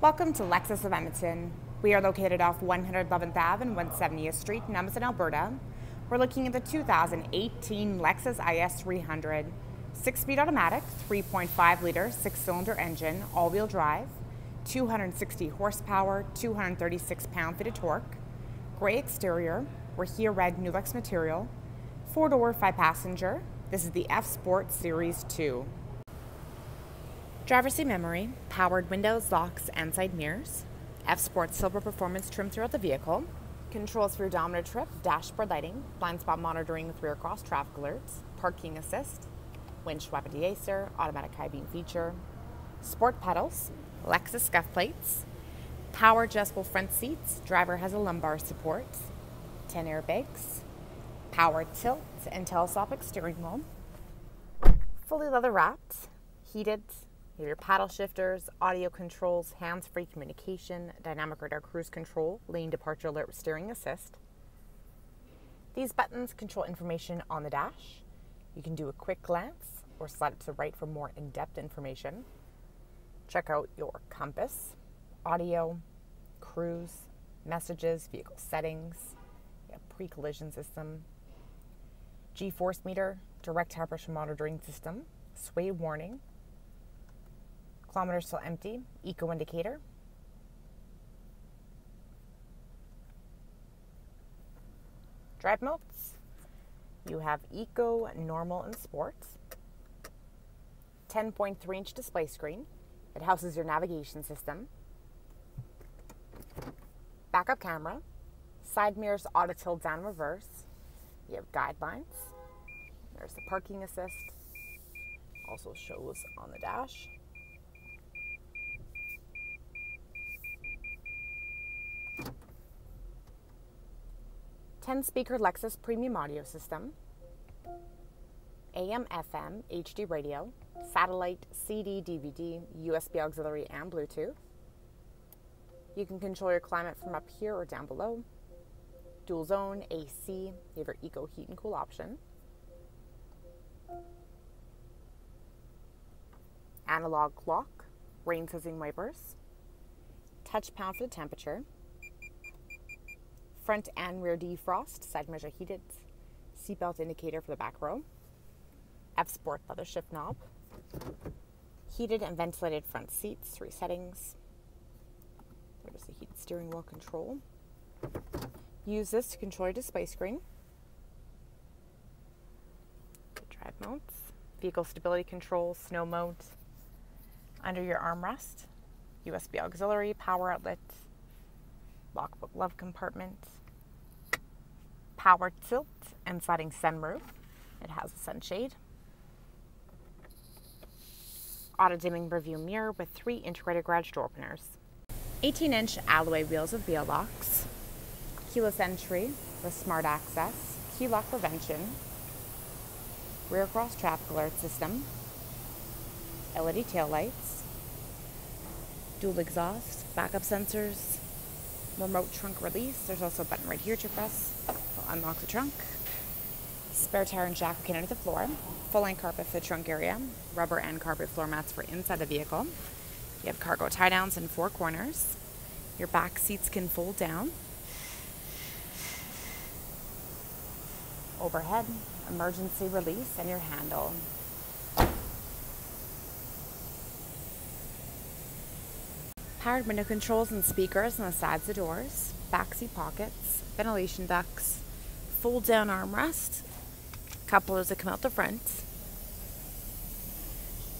Welcome to Lexus of Edmonton. We are located off 111th Ave and 170th Street in Edmonton, Alberta. We're looking at the 2018 Lexus IS 300. Six speed automatic, 3.5 liter, six cylinder engine, all wheel drive, 260 horsepower, 236 pound feet of torque, gray exterior, Rioja red NuLuxe material, four door, five passenger. This is the F Sport Series 2. Driver seat memory, powered windows, locks, and side mirrors, F Sport silver performance trim throughout the vehicle, controls for odometer trip, dashboard lighting, blind spot monitoring with rear cross traffic alerts, parking assist, winch wiper deicer, automatic high beam feature, sport pedals, Lexus scuff plates, power adjustable front seats, driver has a lumbar support, 10 airbags, power tilt and telescopic steering wheel, fully leather wrapped, heated you have your paddle shifters, audio controls, hands-free communication, dynamic radar cruise control, lane departure alert with steering assist. These buttons control information on the dash. You can do a quick glance or slide to the right for more in-depth information. Check out your compass, audio, cruise, messages, vehicle settings, pre-collision system, G-force meter, direct pressure monitoring system, sway warning, Kilometer still empty. Eco indicator. Drive modes. You have Eco, Normal, and Sports. 10.3 inch display screen. It houses your navigation system. Backup camera. Side mirrors auto tilt down reverse. You have guidelines. There's the parking assist. Also shows on the dash. 10 speaker Lexus premium audio system, AM, FM, HD radio, satellite, CD, DVD, USB auxiliary, and Bluetooth. You can control your climate from up here or down below. Dual zone, AC, you have your eco heat and cool option. Analog clock, rain sensing wipers, touch pound for the temperature, front and rear defrost, side measure heated, seatbelt indicator for the back row, F Sport leather shift knob, heated and ventilated front seats, three settings. There's the heated steering wheel control. Use this to control your display screen. Drive modes, vehicle stability control, snow mode, under your armrest, USB auxiliary, power outlet, lockbook glove compartment, power tilt and sliding sunroof. It has a sunshade. Auto dimming review mirror with three integrated garage door openers. 18 inch alloy wheels with wheel locks. Keyless entry with smart access. Key lock prevention. Rear cross traffic alert system. LED tail lights. Dual exhaust. Backup sensors remote trunk release. There's also a button right here to press. will unlock the trunk. Spare tire and jack can under the floor. Full length carpet for the trunk area. Rubber and carpet floor mats for inside the vehicle. You have cargo tie downs in four corners. Your back seats can fold down. Overhead, emergency release, and your handle. Powered window controls and speakers on the sides of doors, backseat pockets, ventilation ducts, fold down armrest, couplers that come out the front,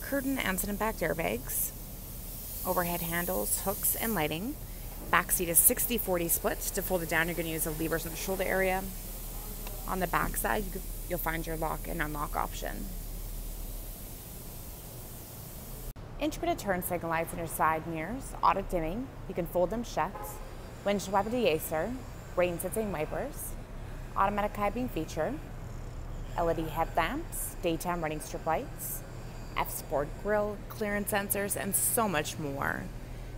curtain and and back airbags, overhead handles, hooks, and lighting. Back seat is 60-40 split. To fold it down, you're going to use the levers in the shoulder area. On the back side, you'll find your lock and unlock option. Integrated turn signal lights in your side mirrors, auto dimming, you can fold them shut, windshield wiper deicer, rain sensing wipers, automatic high beam feature, LED headlamps, daytime running strip lights, F Sport grille, clearance sensors, and so much more.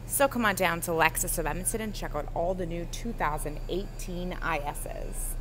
So come on down to Lexus of Edmonton and check out all the new 2018 ISs.